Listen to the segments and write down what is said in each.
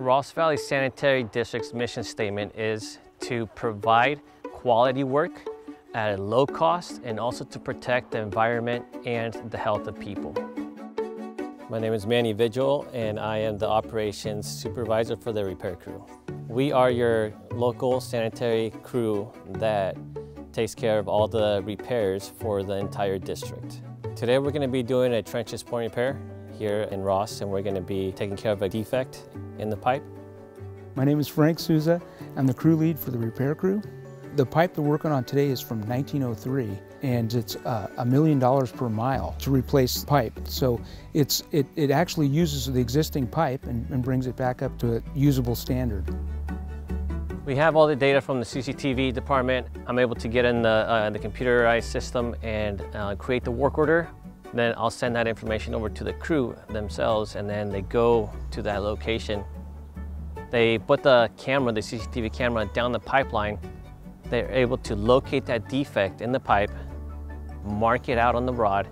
Ross Valley Sanitary District's mission statement is to provide quality work at a low cost and also to protect the environment and the health of people. My name is Manny Vigil and I am the operations supervisor for the repair crew. We are your local sanitary crew that takes care of all the repairs for the entire district. Today we're going to be doing a trenchless point repair here in Ross and we're going to be taking care of a defect in the pipe. My name is Frank Souza. I'm the crew lead for the repair crew. The pipe they're working on today is from 1903 and it's uh, a million dollars per mile to replace pipe. So it's, it, it actually uses the existing pipe and, and brings it back up to a usable standard. We have all the data from the CCTV department. I'm able to get in the, uh, the computerized system and uh, create the work order. Then I'll send that information over to the crew themselves and then they go to that location. They put the camera, the CCTV camera down the pipeline they're able to locate that defect in the pipe, mark it out on the rod,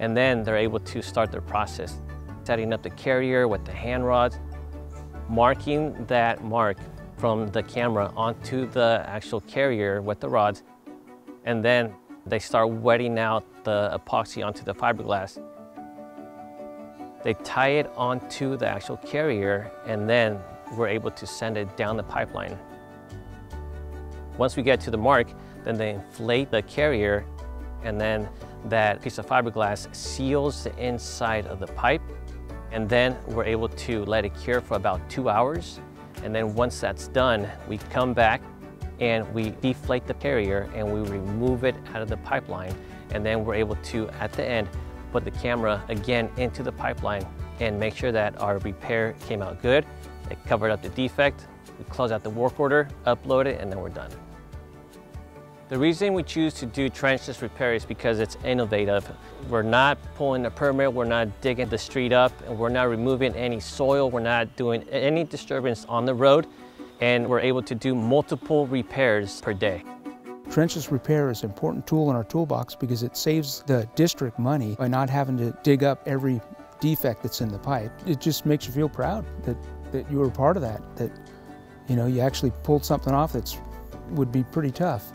and then they're able to start their process. Setting up the carrier with the hand rods, marking that mark from the camera onto the actual carrier with the rods, and then they start wetting out the epoxy onto the fiberglass. They tie it onto the actual carrier, and then we're able to send it down the pipeline. Once we get to the mark, then they inflate the carrier and then that piece of fiberglass seals the inside of the pipe and then we're able to let it cure for about two hours. And then once that's done, we come back and we deflate the carrier and we remove it out of the pipeline. And then we're able to, at the end, put the camera again into the pipeline and make sure that our repair came out good. It covered up the defect. We close out the work order, upload it, and then we're done. The reason we choose to do trenchless repair is because it's innovative. We're not pulling a permit, we're not digging the street up, and we're not removing any soil, we're not doing any disturbance on the road, and we're able to do multiple repairs per day. Trenchless repair is an important tool in our toolbox because it saves the district money by not having to dig up every defect that's in the pipe. It just makes you feel proud that, that you were part of that, that you know, you actually pulled something off that's would be pretty tough.